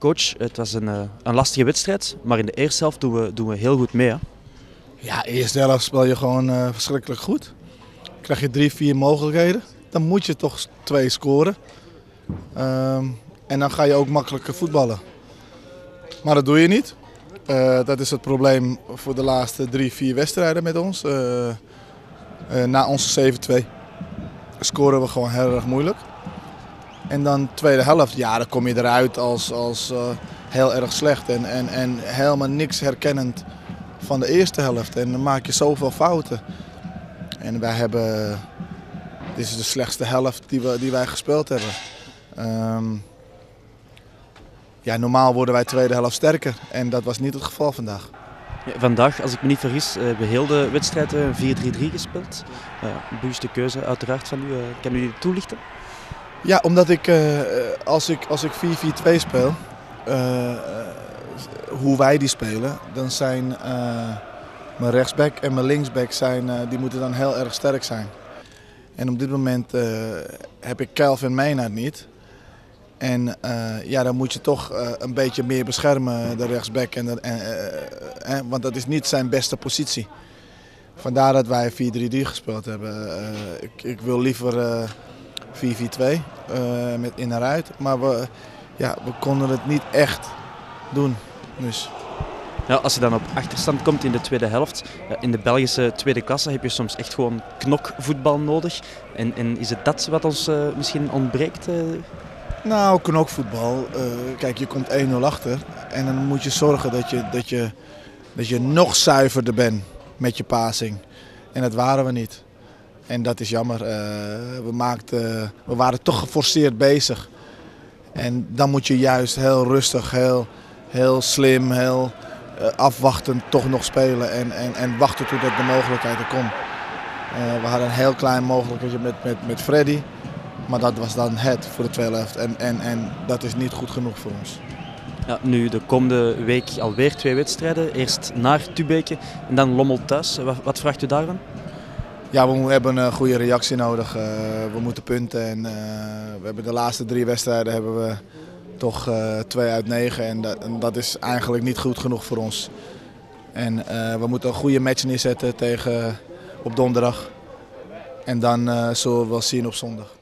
Coach, het was een, eh, een lastige wedstrijd, maar in de eerste helft doen we, doen we heel goed mee. Hè? Ja, eerste helft speel je gewoon uh, verschrikkelijk goed. Krijg je drie, vier mogelijkheden, dan moet je toch twee scoren. Um, en dan ga je ook makkelijker voetballen. Maar dat doe je niet. Uh, dat is het probleem voor de laatste drie, vier wedstrijden met ons. Na onze 7-2 scoren we gewoon heel erg moeilijk. En dan tweede helft, ja, dan kom je eruit als, als uh, heel erg slecht. En, en, en helemaal niks herkennend van de eerste helft. En dan maak je zoveel fouten. En wij hebben, dit is de slechtste helft die, we, die wij gespeeld hebben. Um, ja, normaal worden wij tweede helft sterker. En dat was niet het geval vandaag. Ja, vandaag, als ik me niet vergis, hebben we heel de wedstrijd 4-3-3 gespeeld. Uh, bewuste keuze uiteraard van u. Kan u die toelichten? Ja, omdat ik, uh, als ik, als ik 4-4-2 speel, hoe wij die spelen, dan zijn mijn rechtsback en mijn linksback zijn, die moeten dan heel erg sterk zijn. En op dit moment heb ik Kelvin Meijnaert niet. En ja, dan moet je toch een beetje meer beschermen, de rechtsback. En, de, uh, want dat is niet zijn beste positie. Vandaar dat wij 4-3-3 gespeeld hebben. Ik, ik, wil liever 4-4-2 met in naar uit. Maar we, ja, we konden het niet echt doen. Dus. Ja, als je dan op achterstand komt in de tweede helft, in de Belgische tweede klasse heb je soms echt gewoon knokvoetbal nodig. En, en is het dat wat ons misschien ontbreekt? Nou, knokvoetbal. Uh, kijk, je komt 1-0 achter. En dan moet je zorgen dat je, dat, je, dat je nog zuiverder bent met je passing. En dat waren we niet. En dat is jammer. Uh, we, maakten, we waren toch geforceerd bezig. En dan moet je juist heel rustig, heel, heel slim, heel uh, afwachtend toch nog spelen. En, en, en wachten totdat de mogelijkheid er komt. we hadden een heel klein mogelijkheidje met, met, met Freddy. Maar dat was dan het voor de tweede helft. En, en, en dat is niet goed genoeg voor ons. Ja, nu de komende week alweer twee wedstrijden. Eerst naar Tubeke en dan Lommel thuis. Wat, wat vraagt u daarvan? Ja, we hebben een goede reactie nodig. Uh, we moeten punten. En, uh, we hebben de laatste drie wedstrijden hebben we toch uh, twee uit negen. En dat, dat, is eigenlijk niet goed genoeg voor ons. En we moeten een goede match neerzetten tegen, op donderdag. En dan zullen we wel zien op zondag.